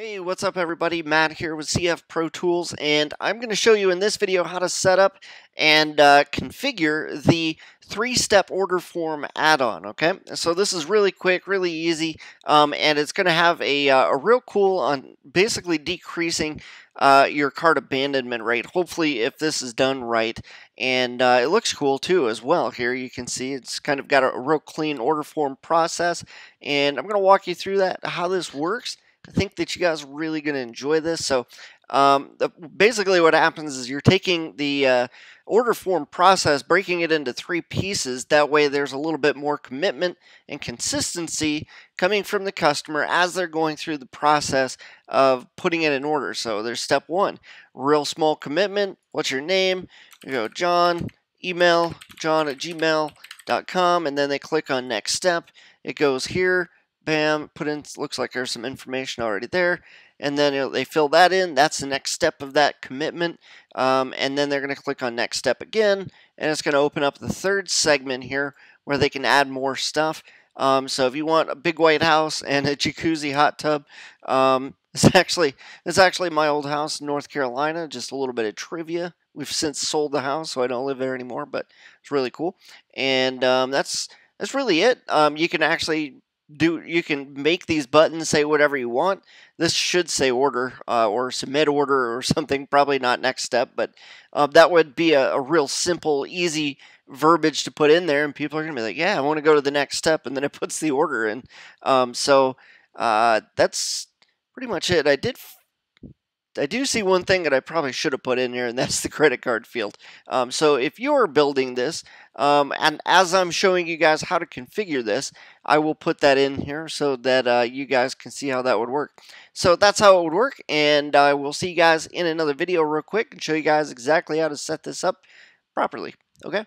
Hey, what's up everybody? Matt here with CF Pro Tools and I'm going to show you in this video how to set up and uh, configure the three-step order form add-on, okay? So this is really quick, really easy, um, and it's going to have a, uh, a real cool on basically decreasing uh, your cart abandonment rate, hopefully if this is done right. And uh, it looks cool too as well. Here you can see it's kind of got a, a real clean order form process, and I'm going to walk you through that, how this works, I think that you guys are really going to enjoy this. So um, the, basically what happens is you're taking the uh, order form process, breaking it into three pieces. That way there's a little bit more commitment and consistency coming from the customer as they're going through the process of putting it in order. So there's step one, real small commitment. What's your name? You go John, email, john at gmail.com, and then they click on next step. It goes here bam, put in, looks like there's some information already there. And then they fill that in. That's the next step of that commitment. Um, and then they're going to click on next step again. And it's going to open up the third segment here where they can add more stuff. Um, so if you want a big white house and a jacuzzi hot tub, um, it's actually it's actually my old house in North Carolina. Just a little bit of trivia. We've since sold the house, so I don't live there anymore. But it's really cool, and um, that's that's really it. Um, you can actually do you can make these buttons say whatever you want. This should say order uh, or submit order or something. Probably not next step, but uh, that would be a, a, real simple, easy verbiage to put in there, and people are gonna be like, "Yeah, I want to go to the next step," and then it puts the order in. Um, so uh, that's pretty much it. I did I do see one thing that I probably should have put in here, and that's the credit card field. Um, so if you're building this, um, and as I'm showing you guys how to configure this, I will put that in here so that uh, you guys can see how that would work. So that's how it would work, and I will see you guys in another video real quick and show you guys exactly how to set this up properly. Okay?